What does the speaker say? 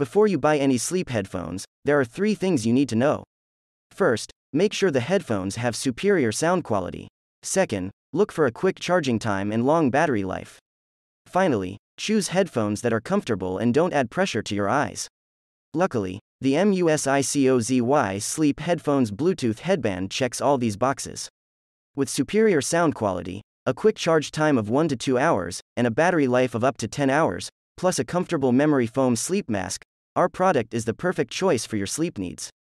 Before you buy any sleep headphones, there are three things you need to know. First, make sure the headphones have superior sound quality. Second, look for a quick charging time and long battery life. Finally, choose headphones that are comfortable and don't add pressure to your eyes. Luckily, the MUSICOZY Sleep Headphones Bluetooth headband checks all these boxes. With superior sound quality, a quick charge time of 1 to 2 hours, and a battery life of up to 10 hours, plus a comfortable memory foam sleep mask, our product is the perfect choice for your sleep needs.